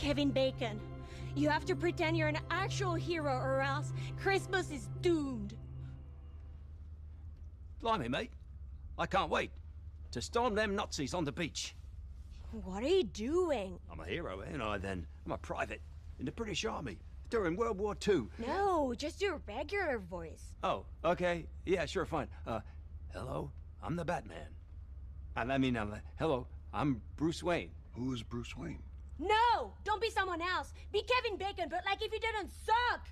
Kevin Bacon. You have to pretend you're an actual hero or else Christmas is doomed. Blimey, mate. I can't wait to storm them Nazis on the beach. What are you doing? I'm a hero, ain't I, then? I'm a private in the British Army during World War II. No, just your regular voice. Oh, okay. Yeah, sure, fine. Uh, hello, I'm the Batman. And I mean, uh, hello, I'm Bruce Wayne. Who is Bruce Wayne? Be someone else. Be Kevin Bacon, but like if you didn't suck!